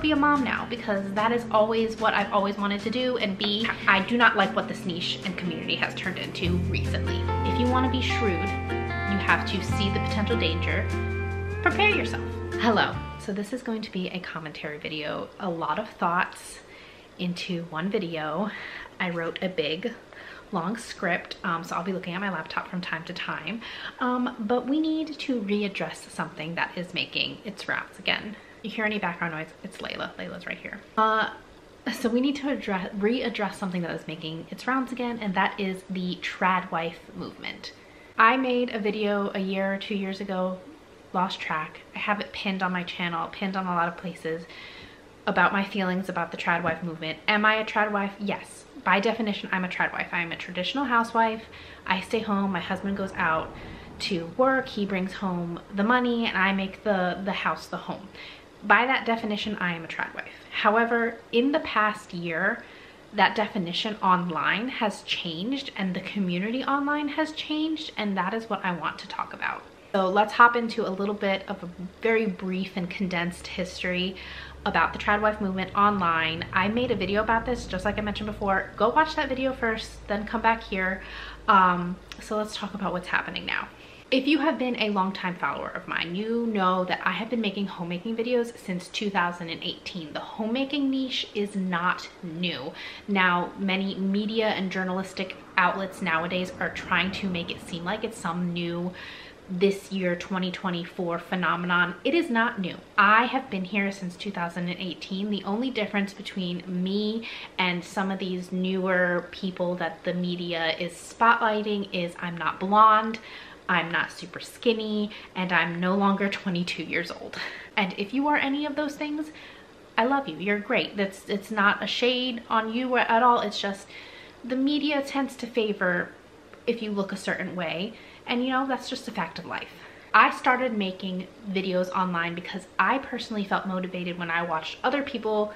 be a mom now because that is always what I've always wanted to do and B, I do not like what this niche and community has turned into recently. If you wanna be shrewd, you have to see the potential danger, prepare yourself. Hello, so this is going to be a commentary video. A lot of thoughts into one video. I wrote a big long script, um, so I'll be looking at my laptop from time to time. Um, but we need to readdress something that is making its rounds again. You hear any background noise? It's Layla. Layla's right here. Uh, so we need to address, readdress something that is making its rounds again, and that is the trad wife movement. I made a video a year or two years ago, lost track. I have it pinned on my channel, pinned on a lot of places about my feelings about the trad wife movement. Am I a trad wife? Yes by definition, I'm a trad wife. I'm a traditional housewife. I stay home, my husband goes out to work, he brings home the money, and I make the, the house the home. By that definition, I am a trad wife. However, in the past year, that definition online has changed and the community online has changed and that is what I want to talk about. So let's hop into a little bit of a very brief and condensed history about the trad wife movement online. I made a video about this, just like I mentioned before. Go watch that video first, then come back here. Um, so let's talk about what's happening now. If you have been a longtime follower of mine, you know that I have been making homemaking videos since 2018. The homemaking niche is not new. Now, many media and journalistic outlets nowadays are trying to make it seem like it's some new this year 2024 phenomenon. It is not new. I have been here since 2018. The only difference between me and some of these newer people that the media is spotlighting is I'm not blonde, I'm not super skinny, and I'm no longer 22 years old. And if you are any of those things, I love you. You're great. That's it's not a shade on you at all. It's just the media tends to favor if you look a certain way and you know, that's just a fact of life. I started making videos online because I personally felt motivated when I watched other people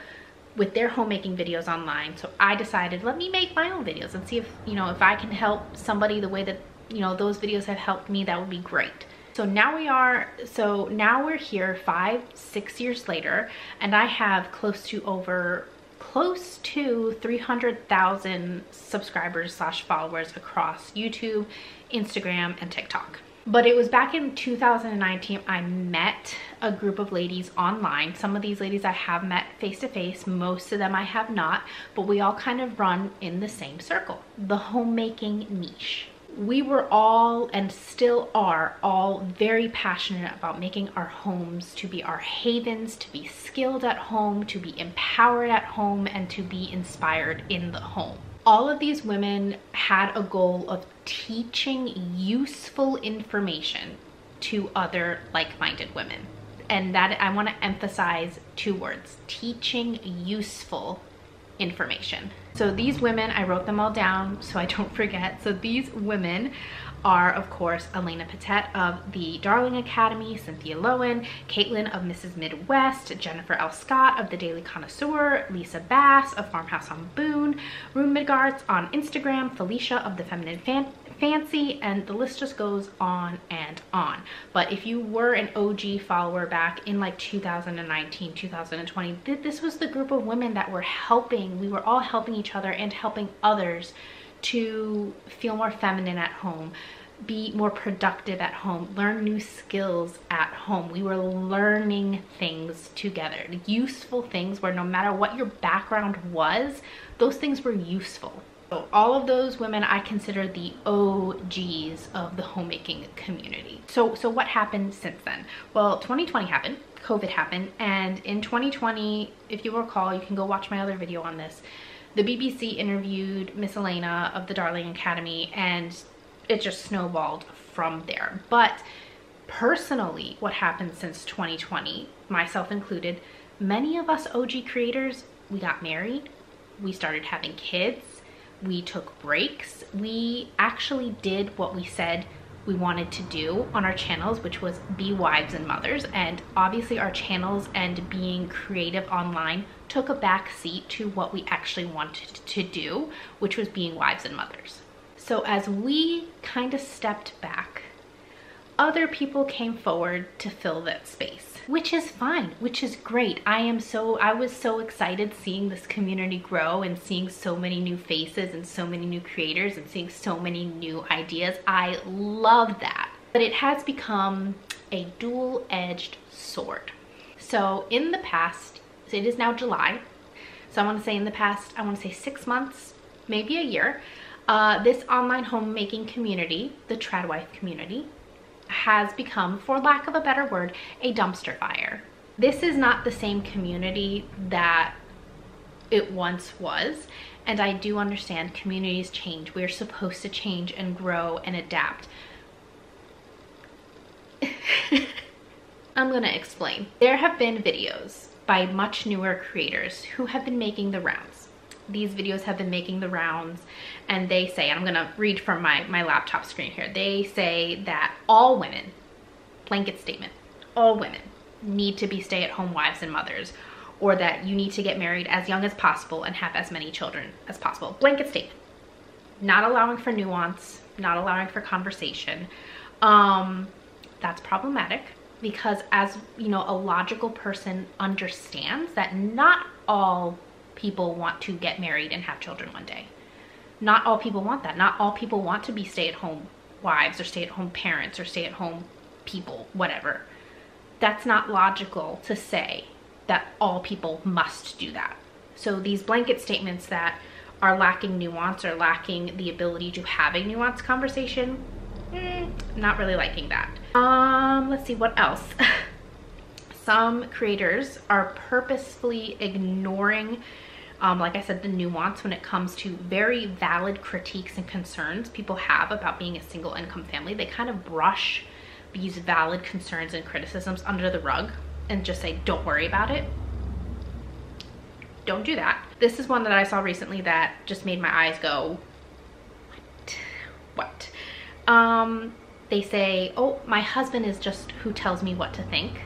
with their homemaking videos online. So I decided, let me make my own videos and see if, you know, if I can help somebody the way that, you know, those videos have helped me, that would be great. So now we are, so now we're here five, six years later, and I have close to over close to 300,000 subscribers slash followers across YouTube, Instagram, and TikTok. But it was back in 2019 I met a group of ladies online. Some of these ladies I have met face to face, most of them I have not, but we all kind of run in the same circle, the homemaking niche we were all and still are all very passionate about making our homes to be our havens, to be skilled at home, to be empowered at home, and to be inspired in the home. All of these women had a goal of teaching useful information to other like-minded women. And that I want to emphasize two words, teaching useful information. So these women, I wrote them all down so I don't forget. So these women are, of course, Elena Pettitt of the Darling Academy, Cynthia Loewen, Caitlin of Mrs. Midwest, Jennifer L. Scott of The Daily Connoisseur, Lisa Bass of Farmhouse on Boone, Rune Midgarts on Instagram, Felicia of The Feminine Fan fancy and the list just goes on and on but if you were an OG follower back in like 2019 2020 this was the group of women that were helping we were all helping each other and helping others to feel more feminine at home be more productive at home, learn new skills at home. We were learning things together, useful things where no matter what your background was, those things were useful. So all of those women I consider the OGs of the homemaking community. So, so what happened since then? Well, 2020 happened, COVID happened, and in 2020, if you recall, you can go watch my other video on this, the BBC interviewed Miss Elena of the Darling Academy and it just snowballed from there. But personally, what happened since 2020, myself included, many of us OG creators, we got married, we started having kids, we took breaks. We actually did what we said we wanted to do on our channels, which was be wives and mothers. And obviously our channels and being creative online took a back seat to what we actually wanted to do, which was being wives and mothers. So as we kind of stepped back, other people came forward to fill that space. Which is fine, which is great. I am so, I was so excited seeing this community grow and seeing so many new faces and so many new creators and seeing so many new ideas. I love that. But it has become a dual-edged sword. So in the past, so it is now July, so I want to say in the past, I want to say six months, maybe a year, uh, this online homemaking community, the Tradwife community, has become, for lack of a better word, a dumpster fire. This is not the same community that it once was. And I do understand communities change. We're supposed to change and grow and adapt. I'm gonna explain. There have been videos by much newer creators who have been making the rounds. These videos have been making the rounds and they say, and I'm gonna read from my, my laptop screen here, they say that all women, blanket statement, all women need to be stay-at-home wives and mothers or that you need to get married as young as possible and have as many children as possible. Blanket statement. Not allowing for nuance, not allowing for conversation. Um, that's problematic because as you know a logical person understands that not all people want to get married and have children one day. Not all people want that. Not all people want to be stay-at-home wives or stay-at-home parents or stay-at-home people whatever. That's not logical to say that all people must do that. So these blanket statements that are lacking nuance or lacking the ability to have a nuanced conversation mm, not really liking that. Um, let's see what else. Some creators are purposefully ignoring um, like I said, the nuance when it comes to very valid critiques and concerns people have about being a single income family. They kind of brush these valid concerns and criticisms under the rug and just say, don't worry about it. Don't do that. This is one that I saw recently that just made my eyes go, what? What? Um, they say, oh, my husband is just who tells me what to think.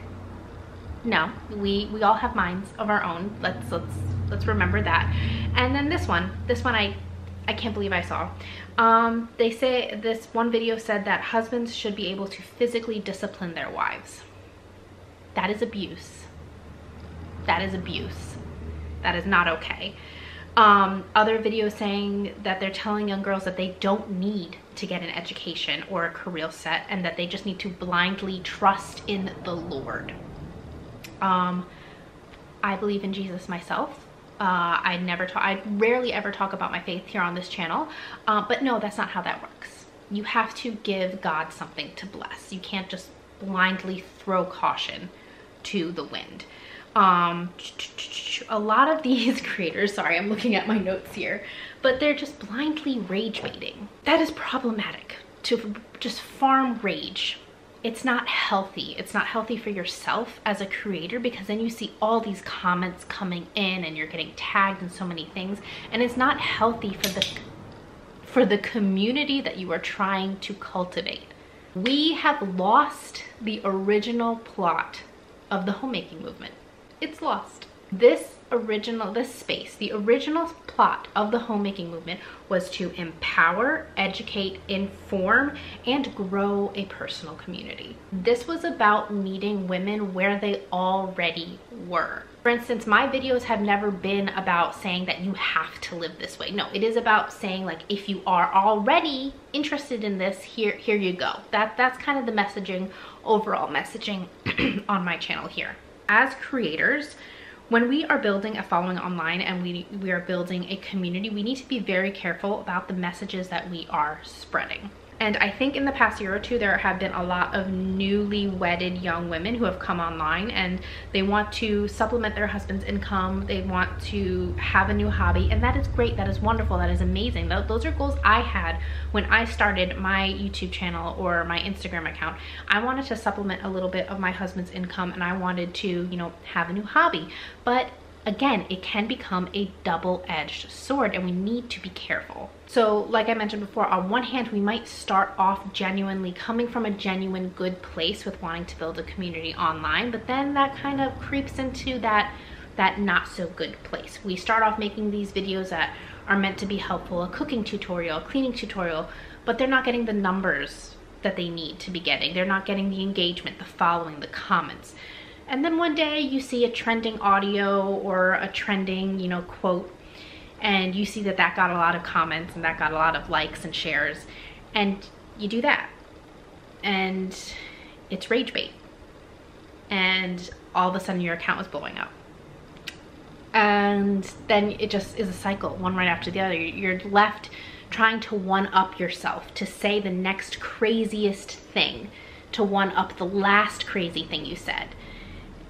No, we, we all have minds of our own. Let's, let's, let's remember that. And then this one, this one I, I can't believe I saw. Um, they say, this one video said that husbands should be able to physically discipline their wives. That is abuse. That is abuse. That is not okay. Um, other videos saying that they're telling young girls that they don't need to get an education or a career set and that they just need to blindly trust in the Lord. Um, I believe in Jesus myself. Uh, I never talk, I rarely ever talk about my faith here on this channel, uh, but no, that's not how that works. You have to give God something to bless. You can't just blindly throw caution to the wind um, a lot of these creators, sorry, I'm looking at my notes here, but they're just blindly rage baiting. That is problematic to just farm rage. It's not healthy. It's not healthy for yourself as a creator because then you see all these comments coming in and you're getting tagged in so many things and it's not healthy for the for the community that you are trying to cultivate. We have lost the original plot of the homemaking movement it's lost. This original, this space, the original plot of the homemaking movement was to empower, educate, inform, and grow a personal community. This was about meeting women where they already were. For instance, my videos have never been about saying that you have to live this way. No, it is about saying like, if you are already interested in this, here, here you go. That, that's kind of the messaging, overall messaging on my channel here as creators, when we are building a following online and we, we are building a community, we need to be very careful about the messages that we are spreading. And I think in the past year or two, there have been a lot of newly wedded young women who have come online and they want to supplement their husband's income. They want to have a new hobby. And that is great. That is wonderful. That is amazing. Those are goals I had when I started my YouTube channel or my Instagram account. I wanted to supplement a little bit of my husband's income and I wanted to, you know, have a new hobby. But again, it can become a double-edged sword and we need to be careful. So like I mentioned before, on one hand, we might start off genuinely coming from a genuine good place with wanting to build a community online, but then that kind of creeps into that, that not so good place. We start off making these videos that are meant to be helpful, a cooking tutorial, a cleaning tutorial, but they're not getting the numbers that they need to be getting. They're not getting the engagement, the following, the comments And then one day you see a trending audio or a trending, you know, quote, and you see that that got a lot of comments and that got a lot of likes and shares, and you do that. And it's rage bait. And all of a sudden your account was blowing up. And then it just is a cycle, one right after the other. You're left trying to one up yourself, to say the next craziest thing, to one up the last crazy thing you said.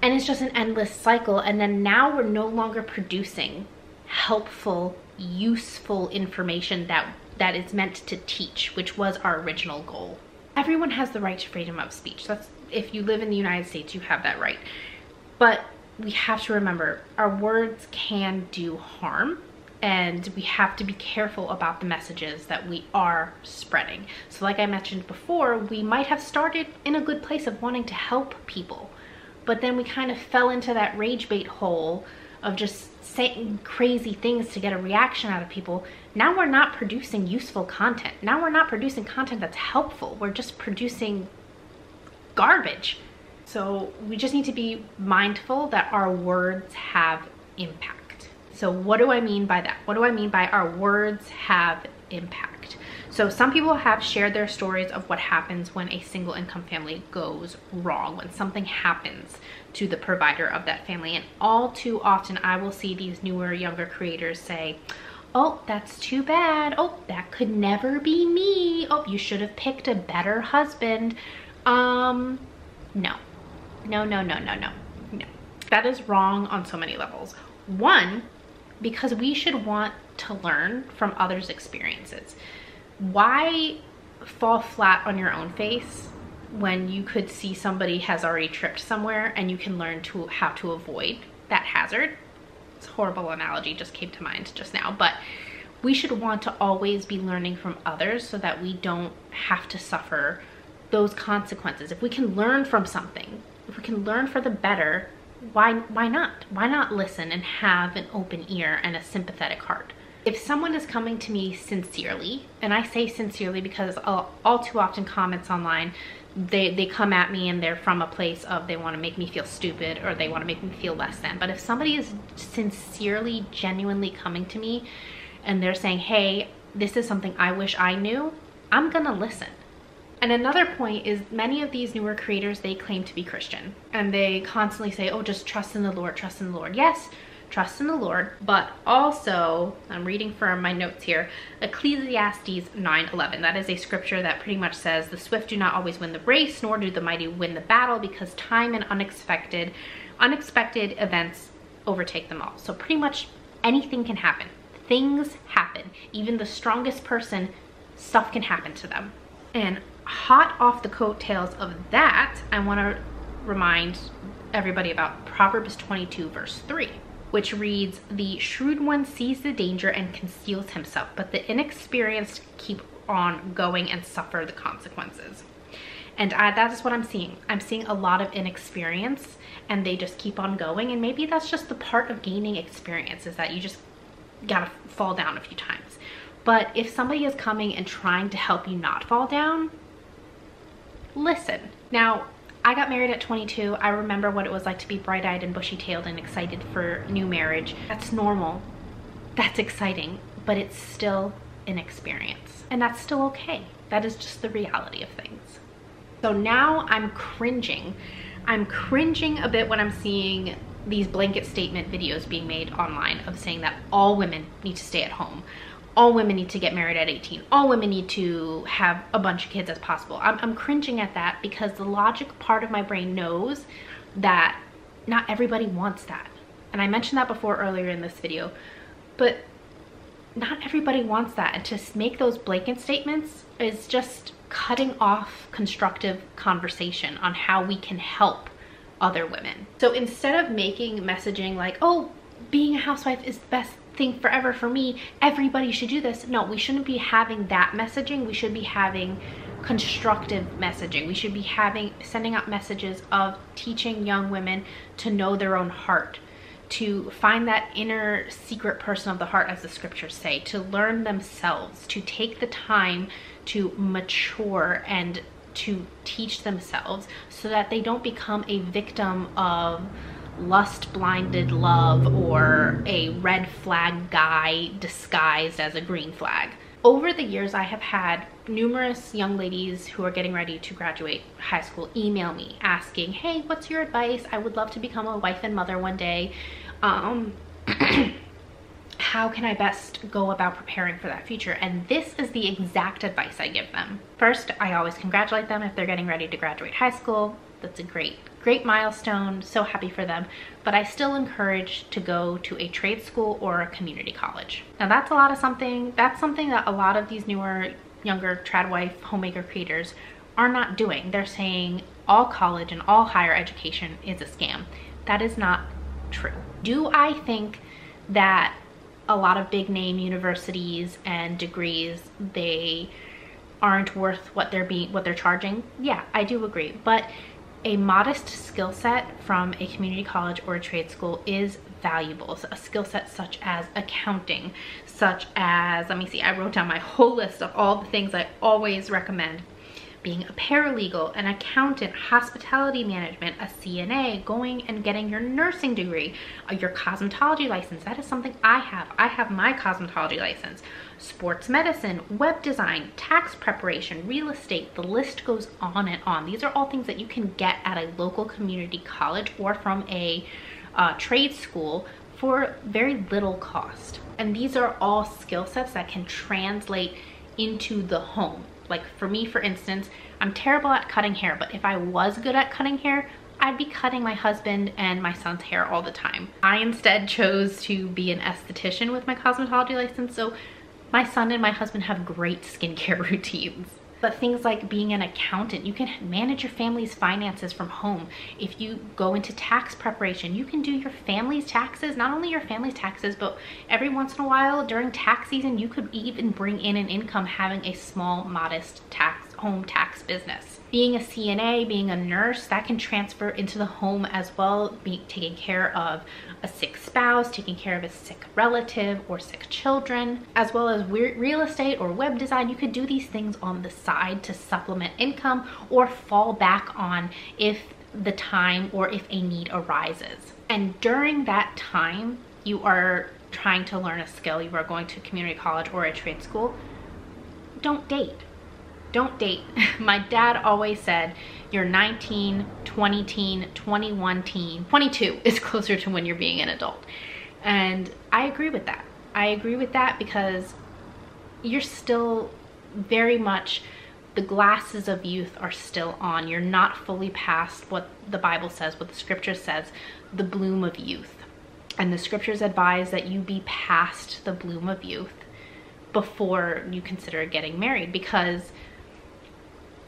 And it's just an endless cycle. And then now we're no longer producing helpful, useful information that, that is meant to teach, which was our original goal. Everyone has the right to freedom of speech. That's if you live in the United States, you have that right. But we have to remember our words can do harm and we have to be careful about the messages that we are spreading. So like I mentioned before, we might have started in a good place of wanting to help people, but then we kind of fell into that rage bait hole of just saying crazy things to get a reaction out of people. Now we're not producing useful content. Now we're not producing content that's helpful. We're just producing garbage. So we just need to be mindful that our words have impact. So what do I mean by that? What do I mean by our words have impact? So some people have shared their stories of what happens when a single income family goes wrong, when something happens to the provider of that family. And all too often I will see these newer, younger creators say, oh, that's too bad. Oh, that could never be me. Oh, you should have picked a better husband. Um, no, no, no, no, no, no, no. That is wrong on so many levels. One, because we should want to learn from others' experiences. Why fall flat on your own face when you could see somebody has already tripped somewhere and you can learn to how to avoid that hazard? It's a horrible analogy just came to mind just now, but we should want to always be learning from others so that we don't have to suffer those consequences. If we can learn from something, if we can learn for the better, why why not why not listen and have an open ear and a sympathetic heart if someone is coming to me sincerely and i say sincerely because all, all too often comments online they they come at me and they're from a place of they want to make me feel stupid or they want to make me feel less than but if somebody is sincerely genuinely coming to me and they're saying hey this is something i wish i knew i'm gonna listen and another point is many of these newer creators, they claim to be Christian and they constantly say, oh, just trust in the Lord, trust in the Lord. Yes, trust in the Lord, but also, I'm reading from my notes here, Ecclesiastes 9:11. That is a scripture that pretty much says, the swift do not always win the race, nor do the mighty win the battle because time and unexpected, unexpected events overtake them all. So pretty much anything can happen. Things happen. Even the strongest person, stuff can happen to them. And hot off the coattails of that, I want to remind everybody about Proverbs 22 verse 3 which reads, The shrewd one sees the danger and conceals himself, but the inexperienced keep on going and suffer the consequences. And I, that is what I'm seeing. I'm seeing a lot of inexperience and they just keep on going. And maybe that's just the part of gaining experience is that you just gotta fall down a few times. But if somebody is coming and trying to help you not fall down, listen. Now, I got married at 22. I remember what it was like to be bright-eyed and bushy-tailed and excited for new marriage. That's normal. That's exciting, but it's still an experience. And that's still okay. That is just the reality of things. So now I'm cringing. I'm cringing a bit when I'm seeing these blanket statement videos being made online of saying that all women need to stay at home all women need to get married at 18. All women need to have a bunch of kids as possible. I'm, I'm cringing at that because the logic part of my brain knows that not everybody wants that. And I mentioned that before earlier in this video, but not everybody wants that. And to make those blanket statements is just cutting off constructive conversation on how we can help other women. So instead of making messaging like, oh, being a housewife is the best thing forever for me everybody should do this. No we shouldn't be having that messaging. We should be having constructive messaging. We should be having sending out messages of teaching young women to know their own heart to find that inner secret person of the heart as the scriptures say to learn themselves to take the time to mature and to teach themselves so that they don't become a victim of lust blinded love or a red flag guy disguised as a green flag. Over the years, I have had numerous young ladies who are getting ready to graduate high school email me asking, hey, what's your advice? I would love to become a wife and mother one day. Um, how can I best go about preparing for that future? And this is the exact advice I give them. First, I always congratulate them if they're getting ready to graduate high school. That's a great, great milestone. So happy for them. But I still encourage to go to a trade school or a community college. Now that's a lot of something, that's something that a lot of these newer, younger trad wife homemaker creators are not doing. They're saying all college and all higher education is a scam. That is not true. Do I think that a lot of big name universities and degrees, they aren't worth what they're being what they're charging? Yeah, I do agree. But a modest skill set from a community college or a trade school is valuable. So a skill set such as accounting, such as, let me see, I wrote down my whole list of all the things I always recommend being a paralegal, an accountant, hospitality management, a CNA, going and getting your nursing degree, uh, your cosmetology license. That is something I have. I have my cosmetology license. Sports medicine, web design, tax preparation, real estate, the list goes on and on. These are all things that you can get at a local community college or from a uh, trade school for very little cost. And these are all skill sets that can translate into the home like for me, for instance, I'm terrible at cutting hair, but if I was good at cutting hair, I'd be cutting my husband and my son's hair all the time. I instead chose to be an esthetician with my cosmetology license, so my son and my husband have great skincare routines. But things like being an accountant, you can manage your family's finances from home. If you go into tax preparation, you can do your family's taxes, not only your family's taxes, but every once in a while during tax season, you could even bring in an income having a small, modest tax home tax business. Being a CNA, being a nurse, that can transfer into the home as well, being taking care of a sick spouse, taking care of a sick relative or sick children, as well as real estate or web design. You could do these things on the side to supplement income or fall back on if the time or if a need arises. And during that time, you are trying to learn a skill, you are going to community college or a trade school, don't date don't date. My dad always said you're 19, 20 teen, 21 teen, 22 is closer to when you're being an adult. And I agree with that. I agree with that because you're still very much the glasses of youth are still on. You're not fully past what the Bible says, what the scripture says, the bloom of youth. And the scriptures advise that you be past the bloom of youth before you consider getting married because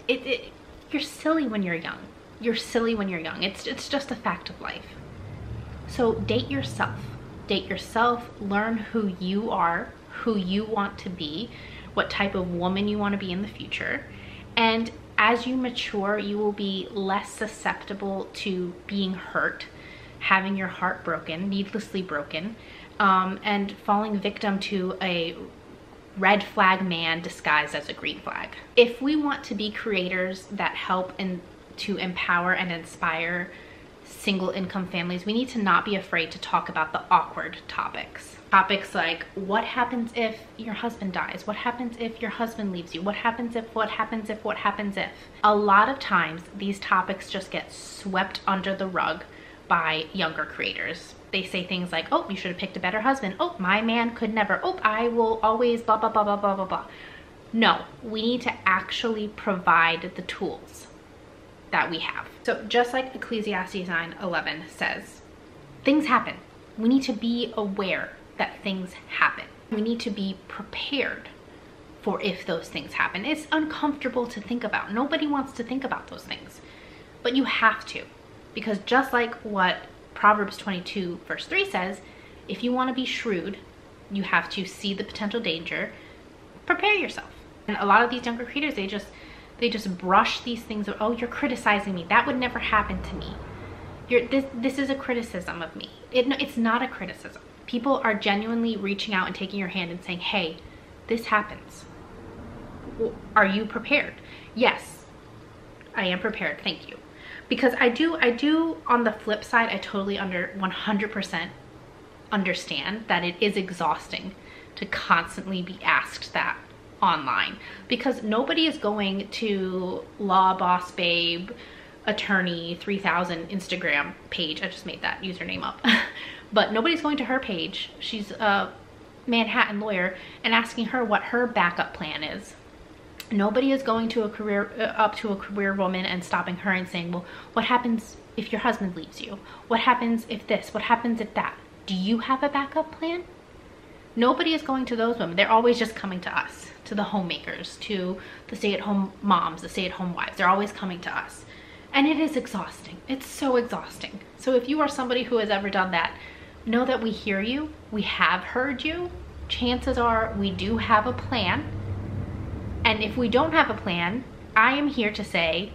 it, it, you're silly when you're young. You're silly when you're young. It's, it's just a fact of life. So date yourself. Date yourself, learn who you are, who you want to be, what type of woman you want to be in the future. And as you mature, you will be less susceptible to being hurt, having your heart broken, needlessly broken, um, and falling victim to a red flag man disguised as a green flag. If we want to be creators that help and to empower and inspire single income families, we need to not be afraid to talk about the awkward topics. Topics like what happens if your husband dies? What happens if your husband leaves you? What happens if, what happens if, what happens if? A lot of times these topics just get swept under the rug by younger creators they say things like, oh, you should have picked a better husband. Oh, my man could never. Oh, I will always blah, blah, blah, blah, blah, blah, blah. No, we need to actually provide the tools that we have. So just like Ecclesiastes 9 11 says, things happen. We need to be aware that things happen. We need to be prepared for if those things happen. It's uncomfortable to think about. Nobody wants to think about those things, but you have to. Because just like what Proverbs 22 verse 3 says, if you want to be shrewd, you have to see the potential danger, prepare yourself. And a lot of these younger creators, they just they just brush these things. Oh, you're criticizing me. That would never happen to me. You're, this, this is a criticism of me. It, it's not a criticism. People are genuinely reaching out and taking your hand and saying, hey, this happens. Are you prepared? Yes, I am prepared, thank you. Because I do, I do, on the flip side, I totally under 100% understand that it is exhausting to constantly be asked that online because nobody is going to law boss babe attorney 3000 instagram page. I just made that username up. But nobody's going to her page. She's a manhattan lawyer and asking her what her backup plan is nobody is going to a career uh, up to a career woman and stopping her and saying well what happens if your husband leaves you? What happens if this? What happens if that? Do you have a backup plan? Nobody is going to those women. They're always just coming to us to the homemakers to the stay-at-home moms the stay-at-home wives. They're always coming to us. And it is exhausting. It's so exhausting. So if you are somebody who has ever done that know that we hear you. We have heard you. Chances are we do have a plan and if we don't have a plan, I am here to say,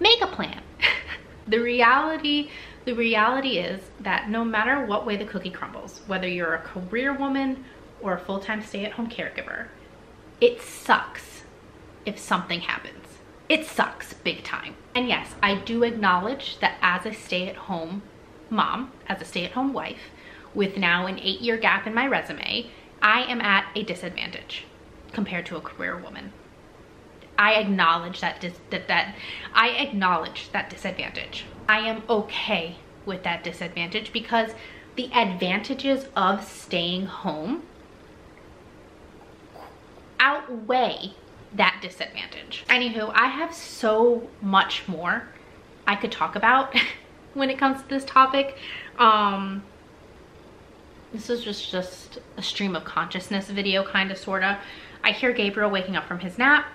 make a plan. the reality, the reality is that no matter what way the cookie crumbles, whether you're a career woman or a full-time stay-at-home caregiver, it sucks if something happens. It sucks big time. And yes, I do acknowledge that as a stay-at-home mom, as a stay-at-home wife, with now an eight year gap in my resume, I am at a disadvantage compared to a career woman. I acknowledge that, that, that I acknowledge that disadvantage. I am okay with that disadvantage because the advantages of staying home outweigh that disadvantage. Anywho, I have so much more I could talk about when it comes to this topic. Um, this is just, just a stream of consciousness video, kind of, sort of. I hear Gabriel waking up from his nap.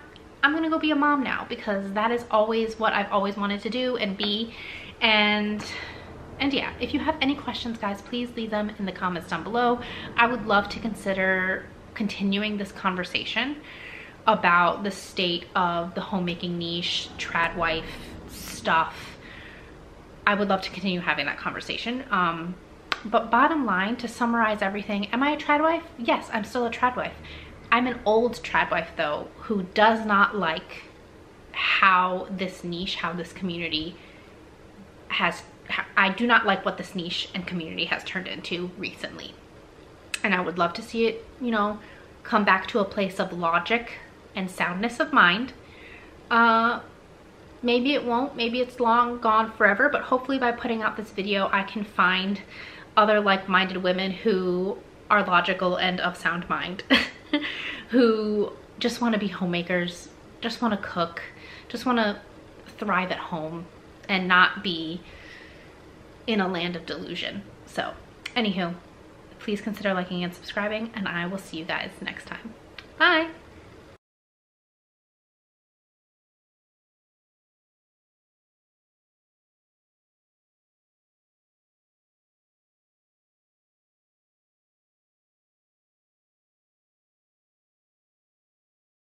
I'm gonna go be a mom now because that is always what I've always wanted to do and be. And and yeah, if you have any questions, guys, please leave them in the comments down below. I would love to consider continuing this conversation about the state of the homemaking niche, trad wife stuff. I would love to continue having that conversation. Um, but bottom line, to summarize everything, am I a trad wife? Yes, I'm still a trad wife. I'm an old trad wife though, who does not like how this niche, how this community has, I do not like what this niche and community has turned into recently. And I would love to see it, you know, come back to a place of logic and soundness of mind. Uh, maybe it won't, maybe it's long gone forever, but hopefully by putting out this video, I can find other like-minded women who are logical and of sound mind. who just want to be homemakers, just want to cook, just want to thrive at home and not be in a land of delusion. So, anywho, please consider liking and subscribing, and I will see you guys next time. Bye!